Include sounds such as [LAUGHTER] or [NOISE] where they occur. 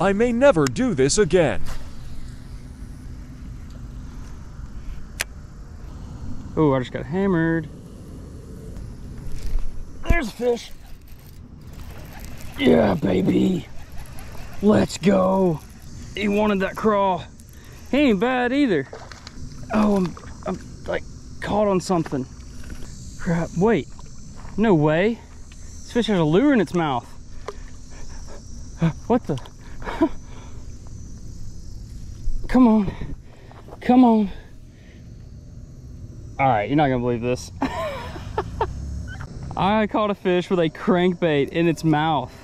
I may never do this again. Oh, I just got hammered. There's a fish. Yeah, baby. Let's go. He wanted that crawl. He ain't bad either. Oh, I'm, I'm like caught on something. Crap, wait. No way. This fish has a lure in its mouth. What the? [LAUGHS] Come on. Come on. All right, you're not gonna believe this. [LAUGHS] I caught a fish with a crankbait in its mouth.